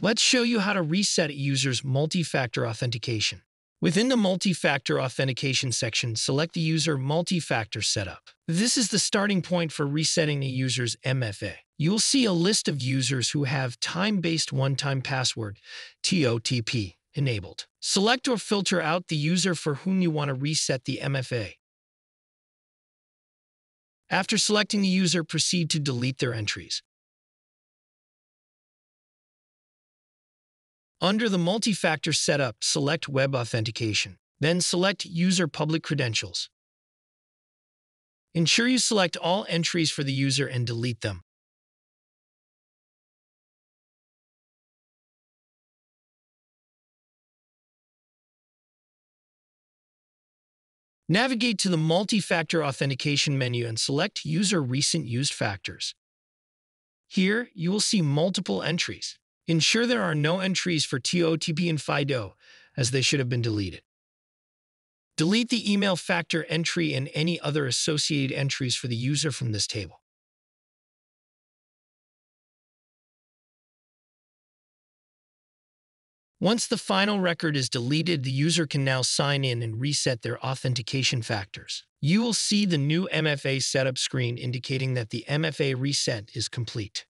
Let's show you how to reset a user's multi-factor authentication. Within the multi-factor authentication section, select the user multi-factor setup. This is the starting point for resetting a user's MFA. You'll see a list of users who have time-based one-time password, TOTP, enabled. Select or filter out the user for whom you want to reset the MFA. After selecting the user, proceed to delete their entries. Under the multi-factor setup, select Web Authentication. Then select User Public Credentials. Ensure you select all entries for the user and delete them. Navigate to the multi-factor authentication menu and select User Recent Used Factors. Here, you will see multiple entries. Ensure there are no entries for TOTP and FIDO, as they should have been deleted. Delete the email factor entry and any other associated entries for the user from this table. Once the final record is deleted, the user can now sign in and reset their authentication factors. You will see the new MFA setup screen indicating that the MFA reset is complete.